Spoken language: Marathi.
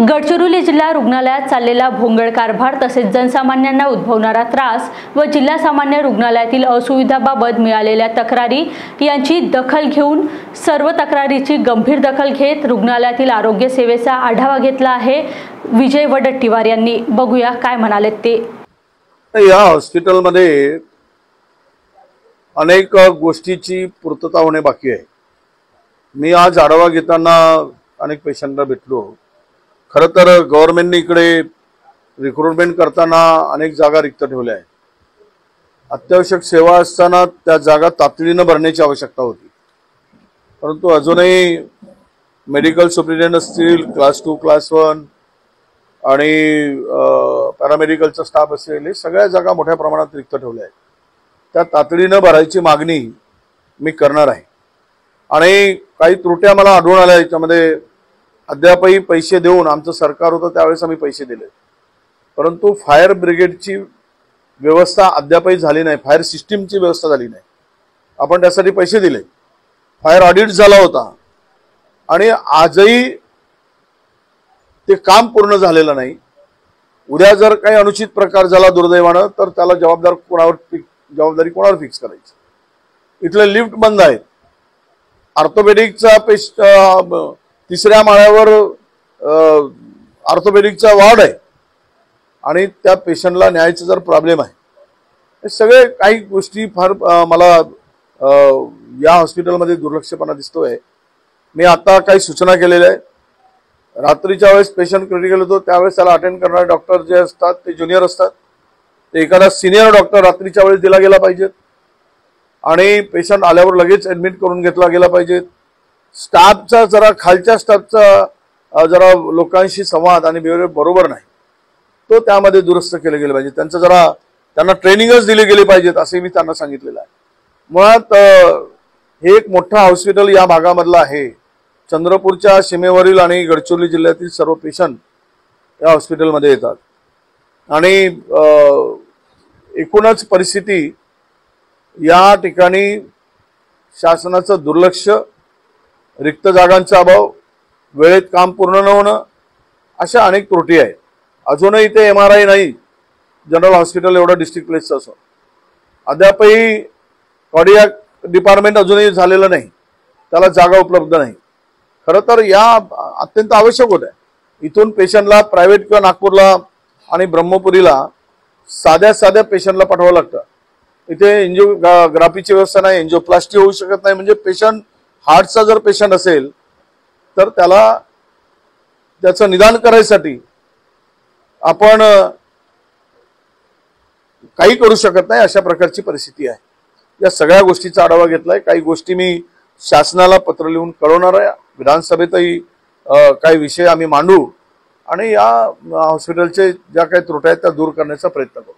गडचिरोली जिल्हा रुग्णालयात चाललेला भोंगळ कारभार तसेच जनसामान्यांना उद्भवणारा त्रास व जिल्हा सामान्य रुग्णालयातील असुविधाबाबत मिळालेल्या तक्रारी यांची दखल घेऊन सर्व तक्रारीची गंभीर दखल घेत रुग्णालयातील आरोग्य सेवेचा आढावा घेतला आहे. विजय वडट्टीवार यांनी. बघूया काय म्हणालेत ते. या हॉस्पिटलमध्ये अनेक गोष्टीची पूर्तता होणे बाकी आहे. मी आज आढावा घेताना अनेक पेशंटला भेटलो. खरं तर गव्हर्नमेंटने इकडे रिक्रुटमेंट करताना अनेक जागा रिक्त ठेवल्या आहेत. अत्यावश्यक सेवा असताना त्या जागा तातडीनं भरण्याची आवश्यकता होती. परंतु अजूनही मेडिकल सुप्रिटेंडंट असतील क्लास टू क्लास वन आणि पॅरामेडिकलचा स्टाफ असेल हे सगळ्या जागा मोठ्या प्रमाणात रिक्त ठेवल्या आहेत. त्या तातडीनं भरायची मागणी मी करणार आहे. आणि काही त्रुट्या मला आढळून आल्या याच्यामध्ये अद्यापही पैसे देऊन आमचं सरकार होतं त्यावेळेस आम्ही पैसे दिले. परंतु फायर ब्रिगेडची व्यवस्था अद्यापही झाली नाही. फायर सिस्टीमची व्यवस्था झाली नाही. आपण त्यासाठी पैसे दिले. फायर ऑडिट झाला होता. आणि आजही ते काम पूर्ण झालेलं नाही. उद्या जर काही अनुचित प्रकार झाला दुर्दैवानं तर त्याला जबाबदार कोणावर फिक- जबाबदारी कोणावर फिक्स करायची? इथले लिफ्ट बंद आहेत. ऑर्थोपेडिकचा पेश तिसऱ्या माळ्यावर ऑर्थोपेडिकचा वॉर्ड आहे. आणि त्या पेशंटला न्यायचा जर प्रॉब्लेम आहे हे सगळे काही गोष्टी फार मला या हॉस्पिटलमध्ये दुर्लक्षपणा दिसतोय. मी आता काही सूचना केलेल्या आहे रात्रीच्या वेळेस पेशंट क्रिटिकल होतो त्यावेळेस त्याला अटेंड करणारे डॉक्टर जे असतात ते ज्युनियर असतात. ते एखादा सिनियर डॉक्टर रात्रीच्या वेळेस दिला गेला पाहिजेत आणि पेशंट आल्यावर लगेच ऍडमिट करून घेतला गेला पाहिजेत स्टाफचा जरा खालच्या स्टाफचा जरा लोकांशी संवाद आणि बिहेवियर बरोबर नाही तो त्यामध्ये दुरुस्त केलं गेलं पाहिजे. त्यांचं जरा त्यांना ट्रेनिंगच दिले गेले पाहिजेत असे मी त्यांना सांगितलेलं आहे. मुळात हे एक मोठं हॉस्पिटल या भागामधलं आहे. चंद्रपूरच्या सीमेवरील आणि गडचिरोली जिल्ह्यातील सर्व पेशंट या हॉस्पिटलमध्ये येतात. आणि एकूणच परिस्थिती या ठिकाणी शासनाचं दुर्लक्ष रिक्त जागांचा अभाव वेळेत काम पूर्ण न होणं अशा अनेक त्रुटी आहेत. अजूनही ते एम आर आय नाही. जनरल हॉस्पिटल एवढं डिस्ट्रिक्ट प्लेसचं असं. अद्यापही कॉडियाक डिपार्टमेंट अजूनही झालेलं नाही. त्याला जागा उपलब्ध नाही. खरं तर या अत्यंत आवश्यक होत्या. इथून पेशंटला प्रायव्हेट किंवा नागपूरला आणि ब्रह्मपुरीला साध्या साध्या पेशंटला पाठवावं लागतं. इथे एन्जिओग्राफीची व्यवस्था नाही एन्जिओप्लास्टी होऊ शकत नाही. म्हणजे पेशंट हार्टचा जर पेशंट असेल तर त्याला त्याचं निदान करायसाठी आपण काही करू शकत नाही अशा प्रकारची परिस्थिती आहे. या सगळ्या गोष्टीचा आढावा घेतलाय. काही गोष्टी मी शासनाला पत्र लिहून कळवणार आहे. विधानसभेतही काही विषय आम्ही मांडू आणि या हॉस्पिटलचे ज्या काही त्रुट्या आहेत त्या दूर करण्याचा प्रयत्न करू.